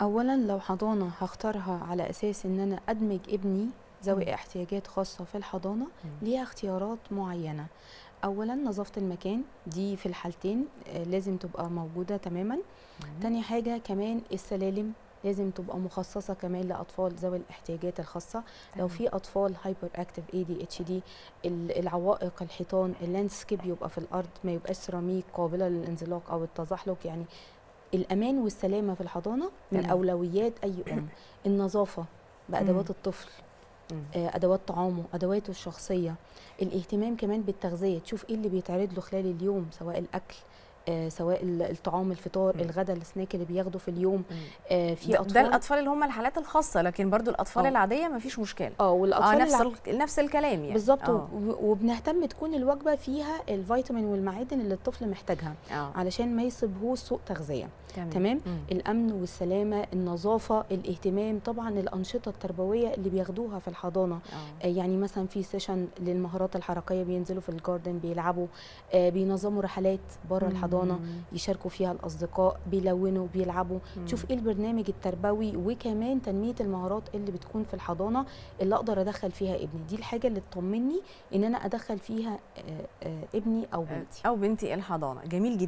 اولا لو حضانة هختارها على أساس إن أنا أدمج ابني ذوي. احتياجات خاصة في الحضانة. ليها اختيارات معينة اولا نظافة المكان دي في الحالتين آه، لازم تبقى موجودة تماما. تاني حاجة كمان السلالم لازم تبقى مخصصة كمان لأطفال ذوي الاحتياجات الخاصة لو. في أطفال هايبر اكتف اي دي اتش دي العوائق الحيطان ال landscape يبقى في الأرض ما يبقاش سيراميك قابلة للانزلاق أو التزحلق يعني الأمان والسلامة في الحضانة من تمام. أولويات أي أم النظافة بأدوات. الطفل. آه، أدوات طعامه أدواته الشخصية الاهتمام كمان بالتغذية تشوف إيه اللي بيتعرض له خلال اليوم سواء الأكل سواء ال- الطعام الفطار. الغداء السناك اللي بياخده في اليوم. آه، في ده, ده أطفال. الأطفال اللي هم الحالات الخاصة لكن برضو الأطفال آه. العادية ما فيش مشكلة. آه والأطفال نفس الع- ال... نفس الكلام يعني. بالظبط وب- وبنهتم تكون الوجبة فيها الفيتامين والمعادن اللي الطفل محتاجها آه. علشان ما يصيبهوش سوء تغذية. تمام. تمام. الأمن والسلامة النظافة الاهتمام طبعا الأنشطة التربوية اللي بياخدوها في الحضانة. آه، يعني مثلا في سيشن للمهارات الحركية بينزلوا في الجاردن بيلعبوا آه، بينظموا رحلات بره الحضانة. مم. يشاركوا فيها الأصدقاء بيلونوا بيلعبوا. مم. تشوف إيه البرنامج التربوي وكمان تنمية المهارات اللي بتكون في الحضانة اللي أقدر أدخل فيها ابني. دي الحاجة اللي تطمني إن أنا أدخل فيها آه، آه، ابني أو بنتي. أو بنتي الحضانة. جميل جدا.